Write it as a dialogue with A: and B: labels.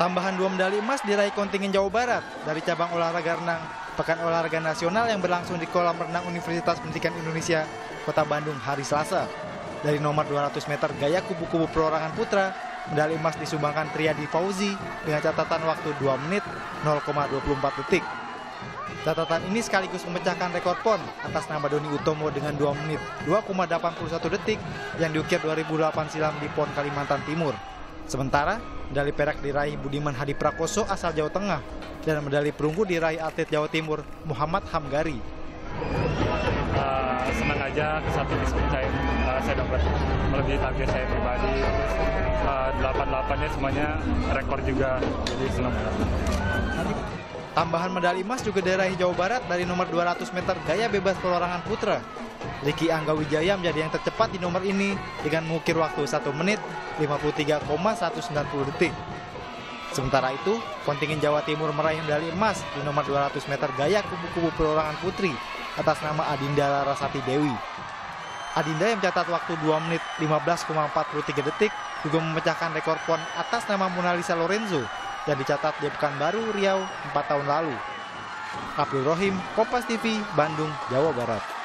A: Tambahan dua medali emas diraih kontingen Jawa Barat dari cabang olahraga renang Pekan Olahraga Nasional yang berlangsung di kolam renang Universitas Pendidikan Indonesia, Kota Bandung hari Selasa. Dari nomor 200 meter gaya kubu-kubu perorangan putra, medali emas disumbangkan Triadi Fauzi dengan catatan waktu 2 menit 0,24 detik. Catatan ini sekaligus memecahkan rekor PON atas nama Doni Utomo dengan 2 menit 2,81 detik yang diukir 2008 silam di PON Kalimantan Timur. Sementara, medali perak diraih Budiman Hadi Prakoso asal Jawa Tengah dan medali perunggu diraih atlet Jawa Timur Muhammad Hamgari.
B: Uh, senang aja ke satu diskon saya, uh, saya dapat melebihi target saya pribadi. Uh, 88 nya semuanya rekor juga, jadi senang
A: Tambahan medali emas juga diraih Jawa Barat dari nomor 200 meter gaya bebas perorangan putra Ricky Angga Wijaya menjadi yang tercepat di nomor ini dengan mengukir waktu 1 menit 53,190 detik. Sementara itu, kontingen Jawa Timur meraih medali emas di nomor 200 meter gaya kubu-kubu perorangan putri atas nama Adinda Larasati Dewi. Adinda yang mencatat waktu 2 menit 15,43 detik juga memecahkan rekor pon atas nama Mona Lisa Lorenzo yang dicatat di Pekanbaru, Riau 4 tahun lalu. Abdul Rohim, Kompas TV, Bandung, Jawa Barat.